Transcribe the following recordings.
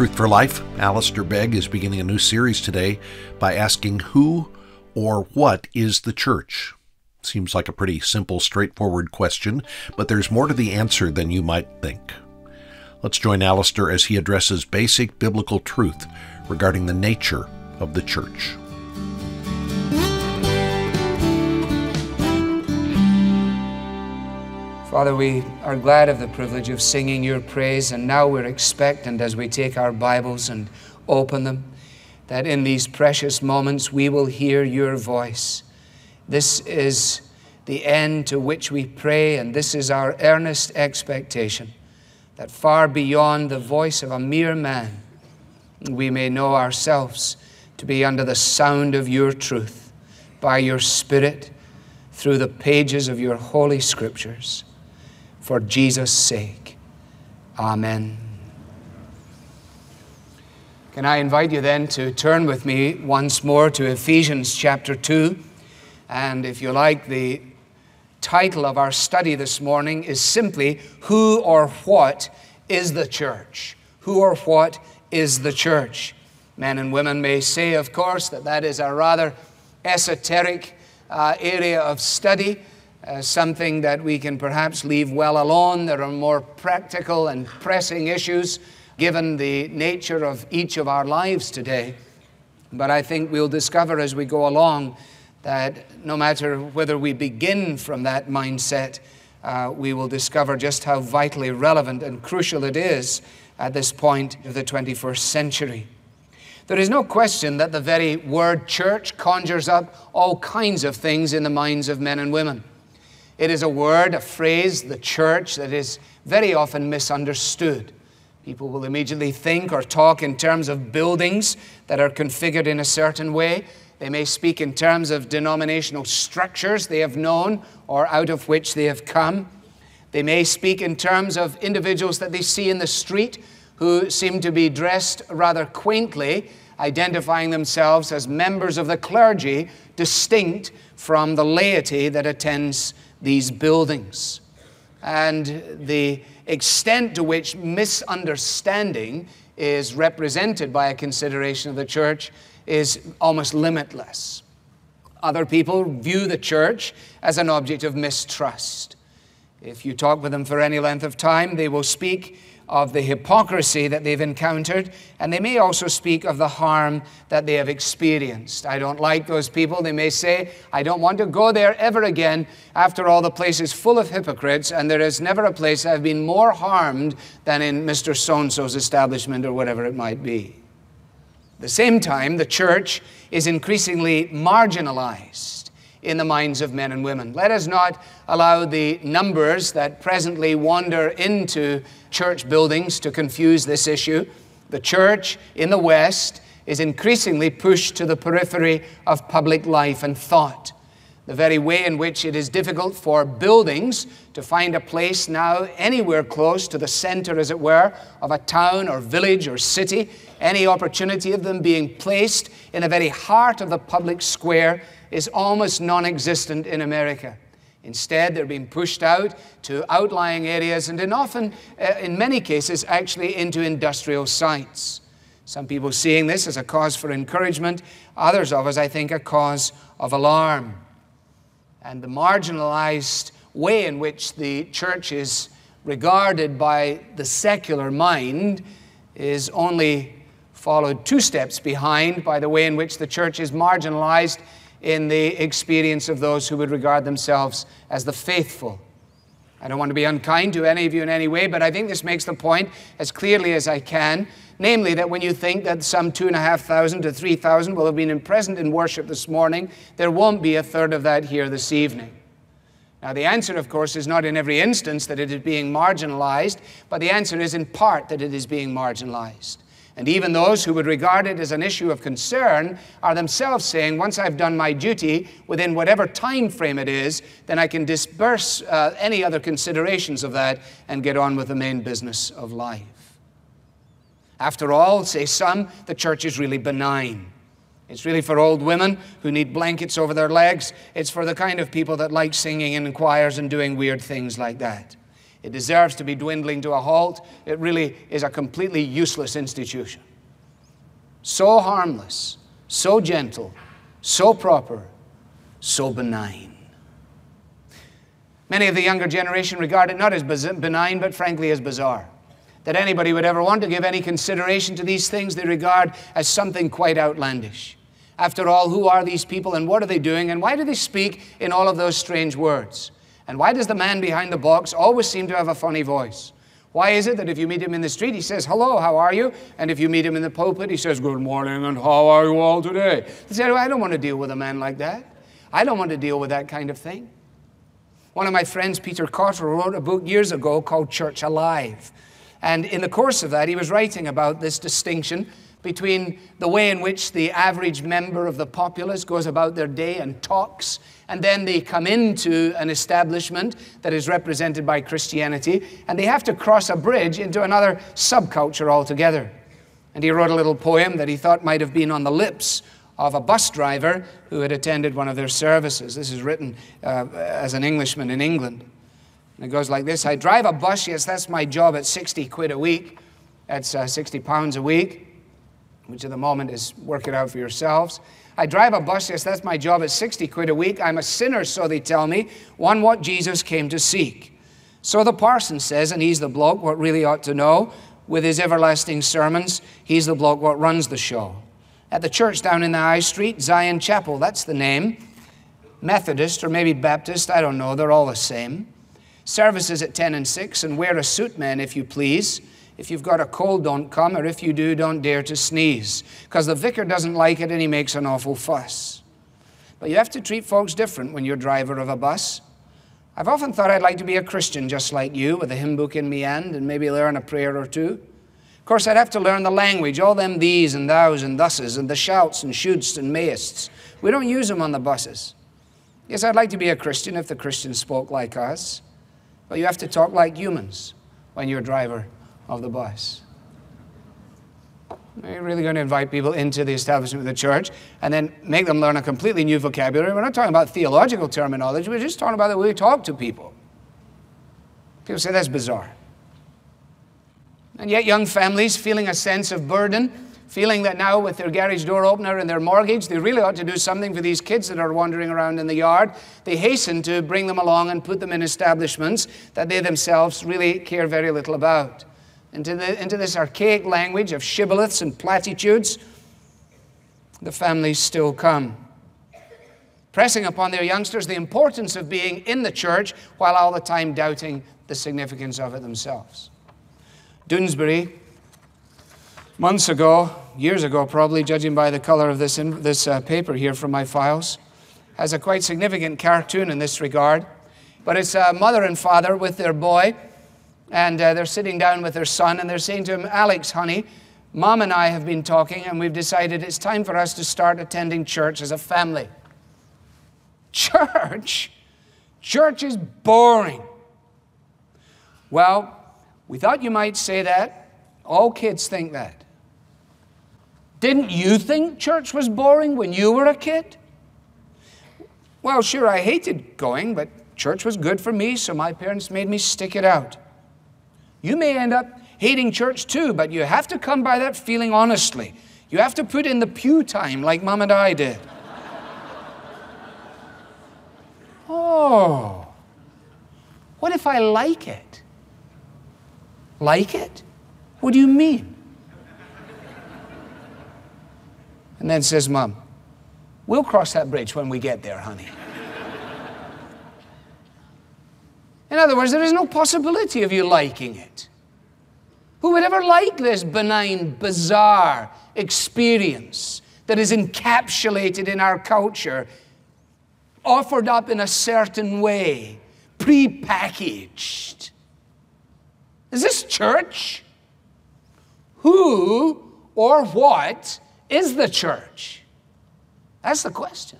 Truth for Life. Alistair Begg is beginning a new series today by asking who or what is the church? Seems like a pretty simple, straightforward question, but there's more to the answer than you might think. Let's join Alistair as he addresses basic biblical truth regarding the nature of the church. Father, we are glad of the privilege of singing your praise, and now we're expectant as we take our Bibles and open them that in these precious moments we will hear your voice. This is the end to which we pray, and this is our earnest expectation that far beyond the voice of a mere man, we may know ourselves to be under the sound of your truth by your Spirit through the pages of your holy scriptures for Jesus' sake. Amen. Can I invite you then to turn with me once more to Ephesians chapter 2? And if you like, the title of our study this morning is simply Who or What is the Church? Who or what is the Church? Men and women may say, of course, that that is a rather esoteric uh, area of study uh, something that we can perhaps leave well alone. There are more practical and pressing issues given the nature of each of our lives today. But I think we'll discover as we go along that no matter whether we begin from that mindset, uh, we will discover just how vitally relevant and crucial it is at this point of the 21st century. There is no question that the very word church conjures up all kinds of things in the minds of men and women. It is a word, a phrase, the church, that is very often misunderstood. People will immediately think or talk in terms of buildings that are configured in a certain way. They may speak in terms of denominational structures they have known or out of which they have come. They may speak in terms of individuals that they see in the street who seem to be dressed rather quaintly, identifying themselves as members of the clergy, distinct from the laity that attends these buildings. And the extent to which misunderstanding is represented by a consideration of the church is almost limitless. Other people view the church as an object of mistrust. If you talk with them for any length of time, they will speak of the hypocrisy that they've encountered, and they may also speak of the harm that they have experienced. I don't like those people. They may say, I don't want to go there ever again. After all, the place is full of hypocrites, and there is never a place I've been more harmed than in Mr. So and so's establishment or whatever it might be. At the same time, the church is increasingly marginalized in the minds of men and women. Let us not allow the numbers that presently wander into church buildings to confuse this issue. The church in the West is increasingly pushed to the periphery of public life and thought. The very way in which it is difficult for buildings to find a place now anywhere close to the center, as it were, of a town or village or city, any opportunity of them being placed in the very heart of the public square is almost non existent in America. Instead, they're being pushed out to outlying areas and in often, uh, in many cases, actually into industrial sites. Some people seeing this as a cause for encouragement, others of us, I think, a cause of alarm. And the marginalized way in which the church is regarded by the secular mind is only followed two steps behind by the way in which the church is marginalized in the experience of those who would regard themselves as the faithful. I don't want to be unkind to any of you in any way, but I think this makes the point as clearly as I can. Namely, that when you think that some two and a half thousand to three thousand will have been present in worship this morning, there won't be a third of that here this evening. Now, the answer, of course, is not in every instance that it is being marginalized, but the answer is in part that it is being marginalized. And even those who would regard it as an issue of concern are themselves saying, once I've done my duty within whatever time frame it is, then I can disperse uh, any other considerations of that and get on with the main business of life. After all, say some, the church is really benign. It's really for old women who need blankets over their legs. It's for the kind of people that like singing in choirs and doing weird things like that. It deserves to be dwindling to a halt. It really is a completely useless institution. So harmless, so gentle, so proper, so benign. Many of the younger generation regard it not as benign, but frankly as bizarre. That anybody would ever want to give any consideration to these things they regard as something quite outlandish. After all, who are these people and what are they doing and why do they speak in all of those strange words? And why does the man behind the box always seem to have a funny voice? Why is it that if you meet him in the street, he says, Hello, how are you? And if you meet him in the pulpit, he says, Good morning, and how are you all today? They say, oh, I don't want to deal with a man like that. I don't want to deal with that kind of thing. One of my friends, Peter Cottrell, wrote a book years ago called Church Alive. And in the course of that, he was writing about this distinction between the way in which the average member of the populace goes about their day and talks, and then they come into an establishment that is represented by Christianity, and they have to cross a bridge into another subculture altogether. And he wrote a little poem that he thought might have been on the lips of a bus driver who had attended one of their services. This is written uh, as an Englishman in England. And it goes like this I drive a bus, yes, that's my job at 60 quid a week. That's uh, 60 pounds a week which at the moment is work it out for yourselves. I drive a bus, yes, that's my job at 60 quid a week. I'm a sinner, so they tell me, one what Jesus came to seek. So the parson says, and he's the bloke what really ought to know, with his everlasting sermons, he's the bloke what runs the show. At the church down in the High Street, Zion Chapel, that's the name. Methodist or maybe Baptist, I don't know, they're all the same. Services at 10 and 6, and wear a suit, men, if you please. If you've got a cold, don't come, or if you do, don't dare to sneeze, because the vicar doesn't like it and he makes an awful fuss. But you have to treat folks different when you're driver of a bus. I've often thought I'd like to be a Christian just like you, with a hymn book in me hand, and maybe learn a prayer or two. Of course, I'd have to learn the language, all them these and thous and thuses, and the shouts and shoots and mayists. We don't use them on the buses. Yes, I'd like to be a Christian if the Christians spoke like us, but you have to talk like humans when you're a driver of the bus. Are you really going to invite people into the establishment of the church and then make them learn a completely new vocabulary? We're not talking about theological terminology, we're just talking about the way we talk to people. People say that's bizarre. And yet, young families feeling a sense of burden, feeling that now with their garage door opener and their mortgage, they really ought to do something for these kids that are wandering around in the yard, they hasten to bring them along and put them in establishments that they themselves really care very little about into, the, into this archaic language of shibboleths and platitudes, the families still come. Pressing upon their youngsters the importance of being in the church while all the time doubting the significance of it themselves. Doonesbury, months ago, years ago probably, judging by the color of this, in, this uh, paper here from my files, has a quite significant cartoon in this regard. But it's a mother and father with their boy and uh, they're sitting down with their son and they're saying to him, Alex, honey, mom and I have been talking and we've decided it's time for us to start attending church as a family. Church? Church is boring. Well, we thought you might say that. All kids think that. Didn't you think church was boring when you were a kid? Well, sure, I hated going, but church was good for me, so my parents made me stick it out. You may end up hating church too, but you have to come by that feeling honestly. You have to put in the pew time like mom and I did. oh, what if I like it? Like it? What do you mean? And then says, Mom, we'll cross that bridge when we get there, honey. In other words, there is no possibility of you liking it. Who would ever like this benign, bizarre experience that is encapsulated in our culture, offered up in a certain way, pre-packaged? Is this church? Who or what is the church? That's the question.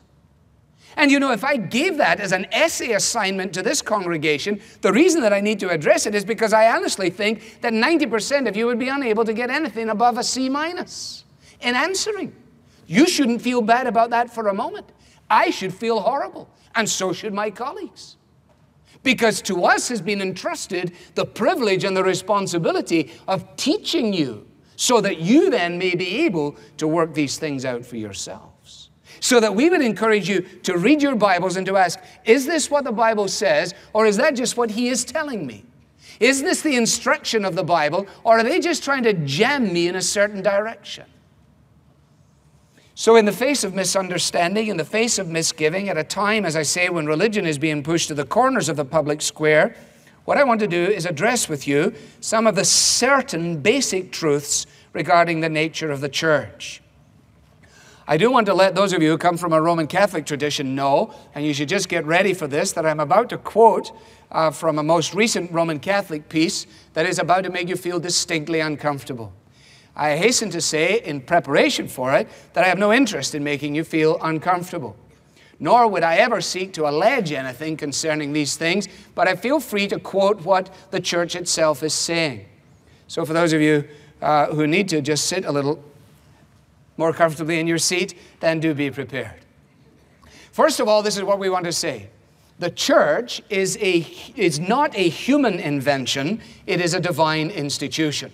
And you know, if I gave that as an essay assignment to this congregation, the reason that I need to address it is because I honestly think that 90% of you would be unable to get anything above a C minus in answering. You shouldn't feel bad about that for a moment. I should feel horrible, and so should my colleagues. Because to us has been entrusted the privilege and the responsibility of teaching you so that you then may be able to work these things out for yourselves. So that we would encourage you to read your Bibles and to ask, is this what the Bible says, or is that just what He is telling me? Is this the instruction of the Bible, or are they just trying to jam me in a certain direction? So, in the face of misunderstanding, in the face of misgiving, at a time, as I say, when religion is being pushed to the corners of the public square, what I want to do is address with you some of the certain basic truths regarding the nature of the church. I do want to let those of you who come from a Roman Catholic tradition know, and you should just get ready for this, that I'm about to quote uh, from a most recent Roman Catholic piece that is about to make you feel distinctly uncomfortable. I hasten to say, in preparation for it, that I have no interest in making you feel uncomfortable. Nor would I ever seek to allege anything concerning these things, but I feel free to quote what the church itself is saying. So, for those of you uh, who need to just sit a little more comfortably in your seat, then do be prepared. First of all, this is what we want to say. The church is, a, is not a human invention, it is a divine institution.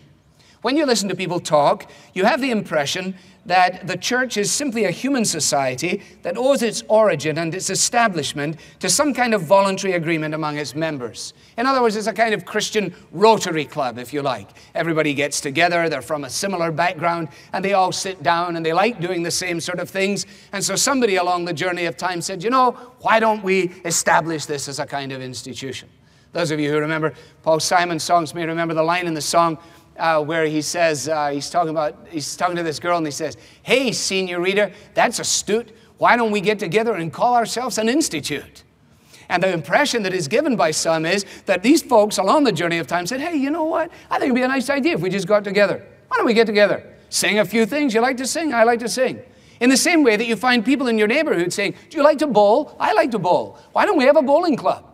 When you listen to people talk, you have the impression that the church is simply a human society that owes its origin and its establishment to some kind of voluntary agreement among its members. In other words, it's a kind of Christian Rotary Club, if you like. Everybody gets together, they're from a similar background, and they all sit down and they like doing the same sort of things. And so somebody along the journey of time said, you know, why don't we establish this as a kind of institution? Those of you who remember Paul Simon's songs may remember the line in the song, uh, where he says, uh, he's talking about, he's talking to this girl and he says, Hey, senior reader, that's astute. Why don't we get together and call ourselves an institute? And the impression that is given by some is that these folks along the journey of time said, Hey, you know what? I think it'd be a nice idea if we just got together. Why don't we get together? Sing a few things. You like to sing? I like to sing. In the same way that you find people in your neighborhood saying, Do you like to bowl? I like to bowl. Why don't we have a bowling club?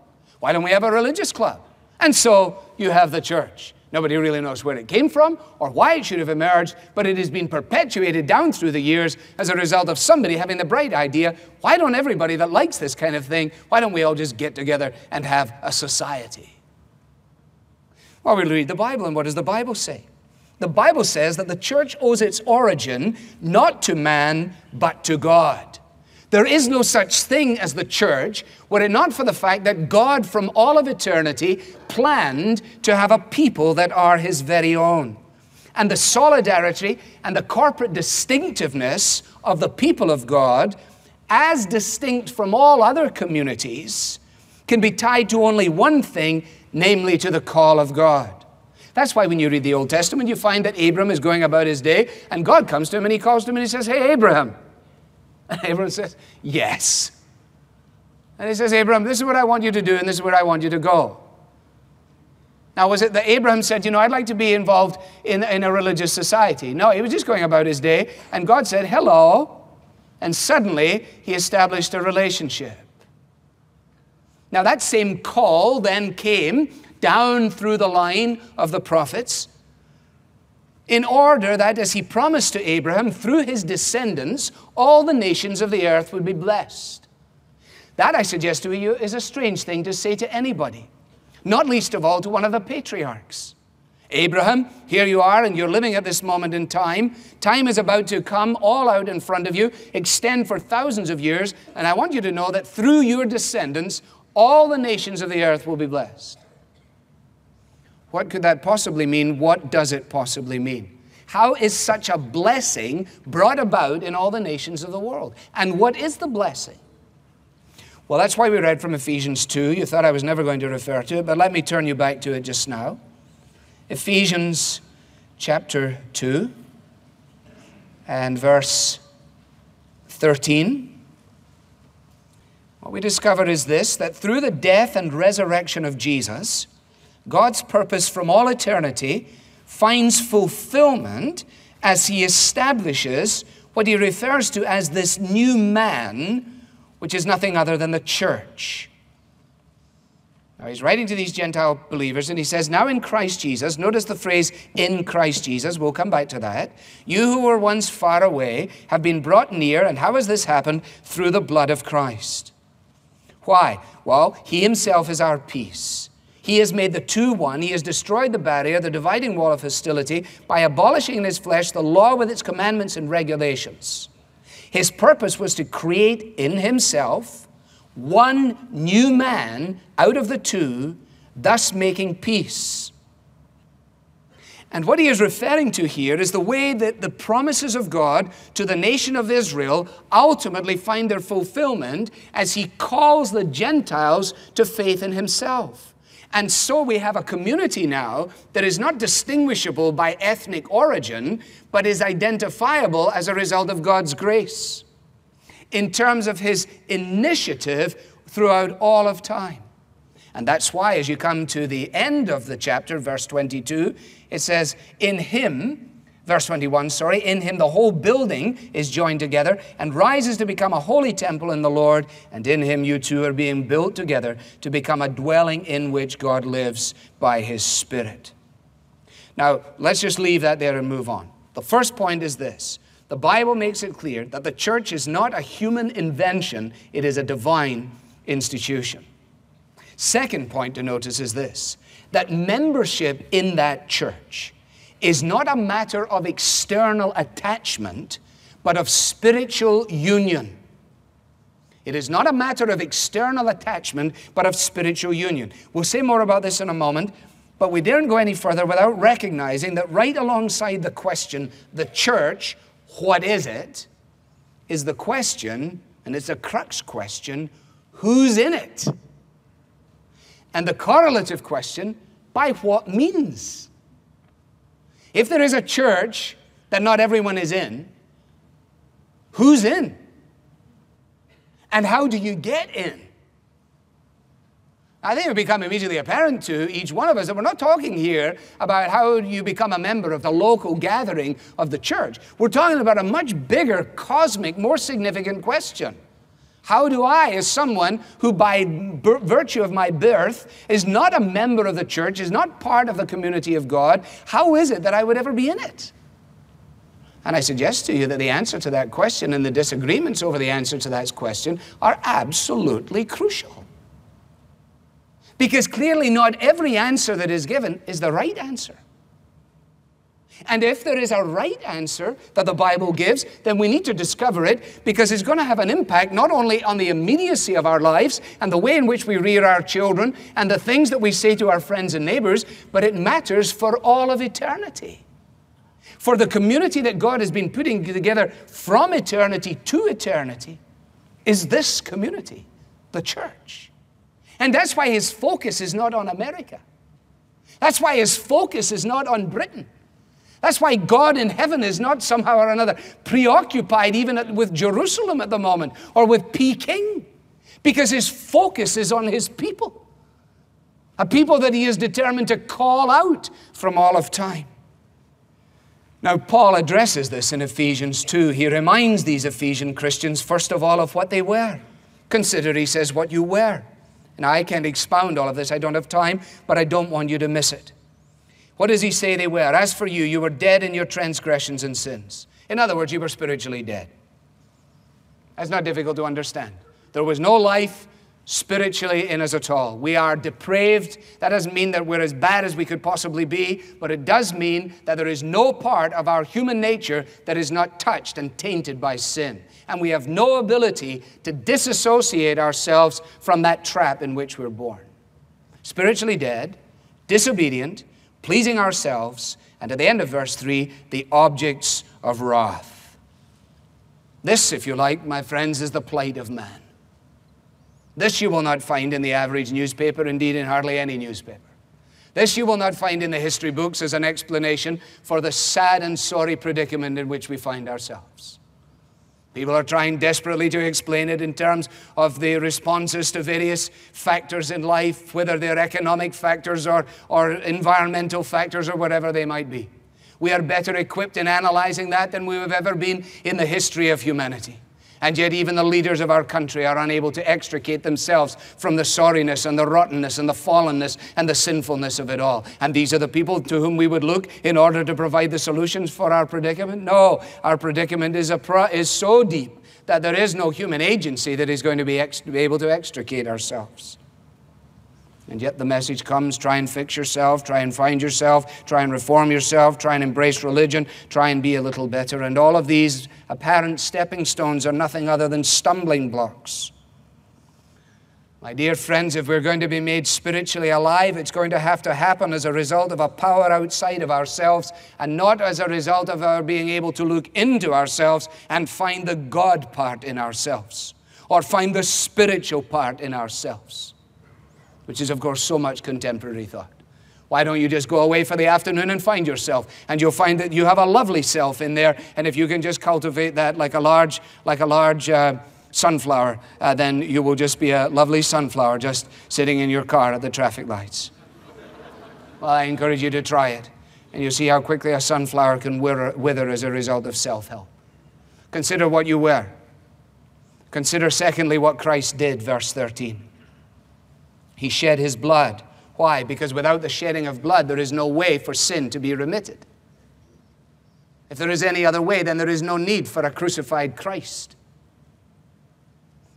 Why don't we have a religious club? And so you have the church. Nobody really knows where it came from or why it should have emerged, but it has been perpetuated down through the years as a result of somebody having the bright idea why don't everybody that likes this kind of thing, why don't we all just get together and have a society? Well, we read the Bible, and what does the Bible say? The Bible says that the church owes its origin not to man, but to God. There is no such thing as the church were it not for the fact that God, from all of eternity, planned to have a people that are His very own. And the solidarity and the corporate distinctiveness of the people of God, as distinct from all other communities, can be tied to only one thing, namely to the call of God. That's why when you read the Old Testament, you find that Abram is going about his day, and God comes to him and he calls to him and he says, Hey, Abraham. Abram says, Yes. And he says, Abram, this is what I want you to do, and this is where I want you to go. Now, was it that Abraham said, You know, I'd like to be involved in, in a religious society? No, he was just going about his day, and God said, Hello. And suddenly, he established a relationship. Now, that same call then came down through the line of the prophets in order that, as he promised to Abraham, through his descendants, all the nations of the earth would be blessed. That, I suggest to you, is a strange thing to say to anybody, not least of all to one of the patriarchs. Abraham, here you are, and you're living at this moment in time. Time is about to come all out in front of you, extend for thousands of years, and I want you to know that through your descendants, all the nations of the earth will be blessed. What could that possibly mean? What does it possibly mean? How is such a blessing brought about in all the nations of the world? And what is the blessing? Well, that's why we read from Ephesians 2. You thought I was never going to refer to it, but let me turn you back to it just now. Ephesians chapter 2 and verse 13. What we discover is this that through the death and resurrection of Jesus, God's purpose from all eternity finds fulfillment as he establishes what he refers to as this new man, which is nothing other than the church. Now he's writing to these Gentile believers and he says, Now in Christ Jesus, notice the phrase in Christ Jesus, we'll come back to that. You who were once far away have been brought near, and how has this happened? Through the blood of Christ Why? Well, He Himself is our peace. He has made the two one. He has destroyed the barrier, the dividing wall of hostility, by abolishing in His flesh the law with its commandments and regulations. His purpose was to create in Himself one new man out of the two, thus making peace. And what he is referring to here is the way that the promises of God to the nation of Israel ultimately find their fulfillment as he calls the Gentiles to faith in himself. And so we have a community now that is not distinguishable by ethnic origin, but is identifiable as a result of God's grace in terms of his initiative throughout all of time. And that's why, as you come to the end of the chapter, verse 22, it says, In him, verse 21, sorry, in him the whole building is joined together and rises to become a holy temple in the Lord, and in him you two are being built together to become a dwelling in which God lives by his Spirit. Now, let's just leave that there and move on. The first point is this the Bible makes it clear that the church is not a human invention, it is a divine institution. Second point to notice is this that membership in that church is not a matter of external attachment, but of spiritual union. It is not a matter of external attachment, but of spiritual union. We'll say more about this in a moment, but we daren't go any further without recognizing that right alongside the question, the church, what is it, is the question, and it's a crux question, who's in it? And the correlative question, by what means? If there is a church that not everyone is in, who's in? And how do you get in? I think it will become immediately apparent to each one of us that we're not talking here about how you become a member of the local gathering of the church. We're talking about a much bigger, cosmic, more significant question. How do I, as someone who by virtue of my birth is not a member of the church, is not part of the community of God, how is it that I would ever be in it? And I suggest to you that the answer to that question and the disagreements over the answer to that question are absolutely crucial. Because clearly, not every answer that is given is the right answer. And if there is a right answer that the Bible gives, then we need to discover it because it's going to have an impact not only on the immediacy of our lives and the way in which we rear our children and the things that we say to our friends and neighbors, but it matters for all of eternity. For the community that God has been putting together from eternity to eternity is this community, the church. And that's why his focus is not on America. That's why his focus is not on Britain. That's why God in heaven is not somehow or another preoccupied even with Jerusalem at the moment or with Peking, because his focus is on his people. A people that he is determined to call out from all of time. Now, Paul addresses this in Ephesians 2. He reminds these Ephesian Christians, first of all, of what they were. Consider, he says, what you were. And I can't expound all of this, I don't have time, but I don't want you to miss it. What does he say they were? As for you, you were dead in your transgressions and sins. In other words, you were spiritually dead. That's not difficult to understand. There was no life spiritually in us at all. We are depraved. That doesn't mean that we're as bad as we could possibly be, but it does mean that there is no part of our human nature that is not touched and tainted by sin. And we have no ability to disassociate ourselves from that trap in which we're born. Spiritually dead, disobedient, pleasing ourselves, and at the end of verse 3, the objects of wrath. This, if you like, my friends, is the plight of man. This you will not find in the average newspaper, indeed, in hardly any newspaper. This you will not find in the history books as an explanation for the sad and sorry predicament in which we find ourselves. People are trying desperately to explain it in terms of the responses to various factors in life, whether they're economic factors or, or environmental factors or whatever they might be. We are better equipped in analyzing that than we have ever been in the history of humanity. And yet, even the leaders of our country are unable to extricate themselves from the sorriness and the rottenness and the fallenness and the sinfulness of it all. And these are the people to whom we would look in order to provide the solutions for our predicament? No, our predicament is, is so deep that there is no human agency that is going to be, be able to extricate ourselves. And yet the message comes try and fix yourself, try and find yourself, try and reform yourself, try and embrace religion, try and be a little better. And all of these apparent stepping stones are nothing other than stumbling blocks. My dear friends, if we're going to be made spiritually alive, it's going to have to happen as a result of a power outside of ourselves and not as a result of our being able to look into ourselves and find the God part in ourselves or find the spiritual part in ourselves, which is, of course, so much contemporary thought. Why don't you just go away for the afternoon and find yourself? And you'll find that you have a lovely self in there. And if you can just cultivate that like a large, like a large, uh, sunflower, uh, then you will just be a lovely sunflower just sitting in your car at the traffic lights. Well, I encourage you to try it, and you'll see how quickly a sunflower can wither, as a result of self help. Consider what you were. Consider, secondly, what Christ did, verse 13. He shed his blood. Why? Because without the shedding of blood, there is no way for sin to be remitted. If there is any other way, then there is no need for a crucified Christ.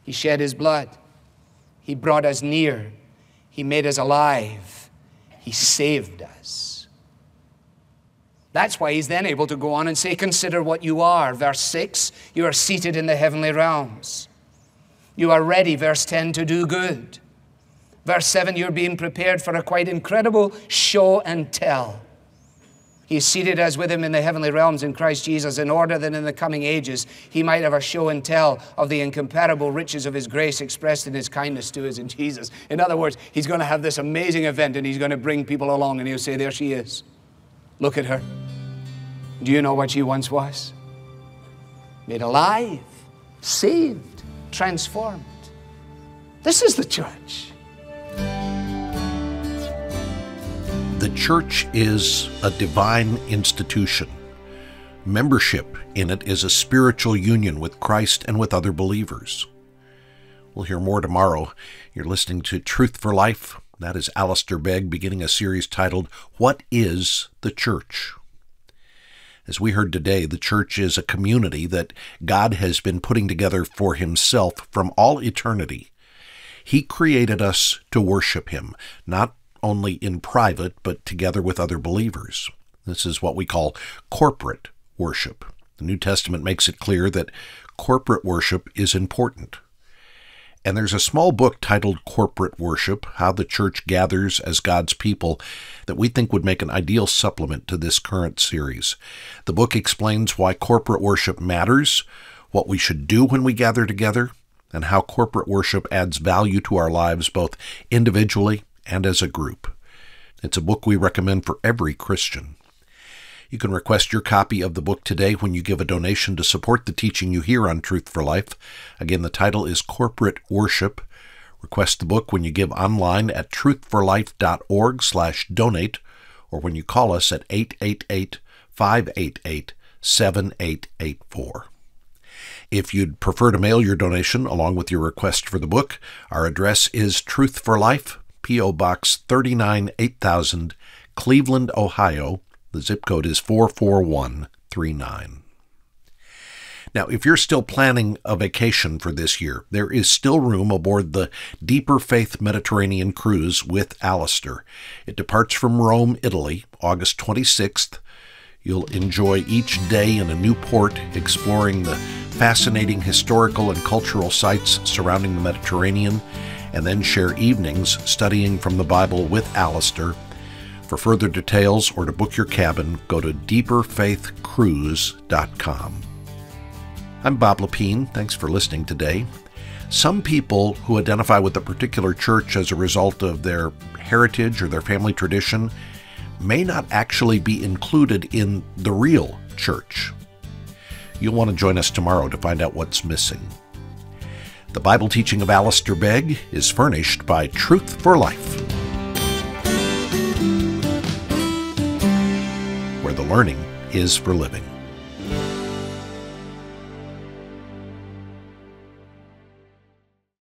He shed his blood. He brought us near. He made us alive. He saved us. That's why he's then able to go on and say, Consider what you are. Verse 6 You are seated in the heavenly realms. You are ready, verse 10, to do good. Verse 7 You're being prepared for a quite incredible show and tell. He seated us with him in the heavenly realms in Christ Jesus in order that in the coming ages he might have a show and tell of the incomparable riches of his grace expressed in his kindness to us in Jesus. In other words, he's going to have this amazing event and he's going to bring people along and he'll say, There she is. Look at her. Do you know what she once was? Made alive, saved, transformed. This is the church. Church is a divine institution. Membership in it is a spiritual union with Christ and with other believers. We'll hear more tomorrow. You're listening to Truth for Life. That is Alistair Begg beginning a series titled, What is the Church? As we heard today, the church is a community that God has been putting together for Himself from all eternity. He created us to worship Him, not only in private, but together with other believers. This is what we call corporate worship. The New Testament makes it clear that corporate worship is important. And there's a small book titled Corporate Worship How the Church Gathers as God's People that we think would make an ideal supplement to this current series. The book explains why corporate worship matters, what we should do when we gather together, and how corporate worship adds value to our lives both individually and as a group. It's a book we recommend for every Christian. You can request your copy of the book today when you give a donation to support the teaching you hear on Truth for Life. Again, the title is Corporate Worship. Request the book when you give online at truthforlife.org slash donate or when you call us at 888 588 7884. If you'd prefer to mail your donation along with your request for the book, our address is Truth for Life, P.O. Box 39 8000, Cleveland, Ohio. The zip code is 44139. Now, if you're still planning a vacation for this year, there is still room aboard the Deeper Faith Mediterranean cruise with Alistair. It departs from Rome, Italy, August 26th. You'll enjoy each day in a new port, exploring the fascinating historical and cultural sites surrounding the Mediterranean and then share evenings studying from the Bible with Alistair. For further details or to book your cabin, go to deeperfaithcruise.com. I'm Bob Lapine. Thanks for listening today. Some people who identify with a particular church as a result of their heritage or their family tradition may not actually be included in the real church. You'll want to join us tomorrow to find out what's missing. The Bible teaching of Alistair Begg is furnished by Truth for Life, where the learning is for living.